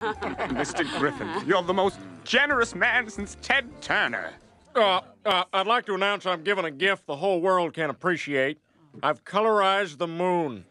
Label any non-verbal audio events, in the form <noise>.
<laughs> Mr. Griffin, you're the most generous man since Ted Turner. Uh, uh, I'd like to announce I'm giving a gift the whole world can appreciate. I've colorized the moon.